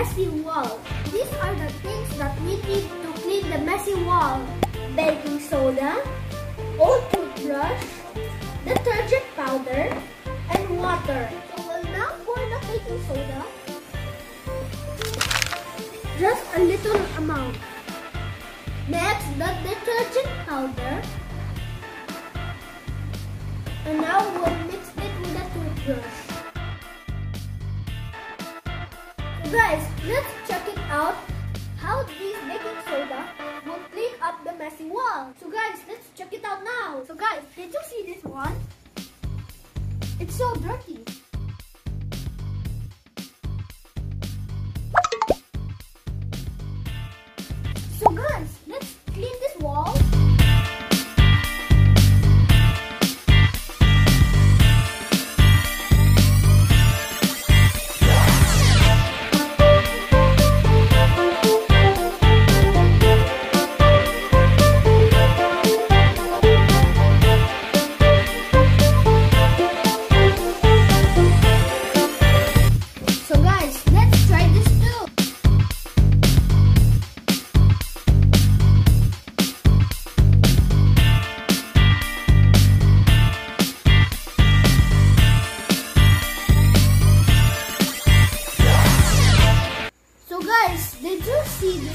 messy wall. These are the things that we need to clean the messy wall. Baking soda, old toothbrush, detergent powder, and water. So we'll now pour the baking soda. Just a little amount. Next, the detergent powder. And now we'll mix it with the toothbrush. Guys, let's check it out how this baking soda will clean up the messy wall. So guys, let's check it out now. So guys, did you see this one? It's so dirty.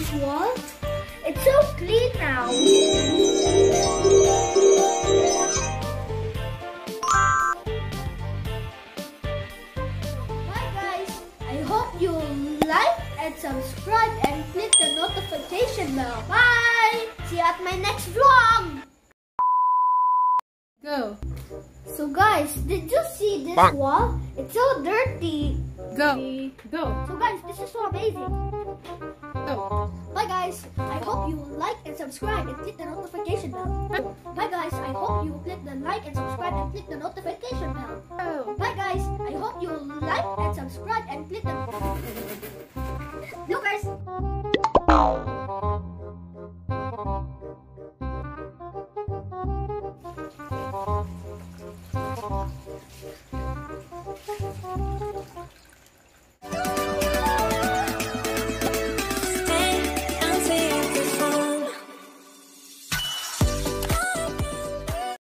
See this wall? It's so clean now. Bye guys. I hope you like and subscribe and click the notification bell. Bye. See you at my next vlog. Go. So guys, did you see this Bonk. wall? It's so dirty. Go. Go. So guys, this is so amazing. Bye guys. I hope you like and subscribe and click the notification bell. Bye guys. I hope you click the like and subscribe and click the notification bell. Oh. Bye guys. I hope you like and subscribe and click the bloopers.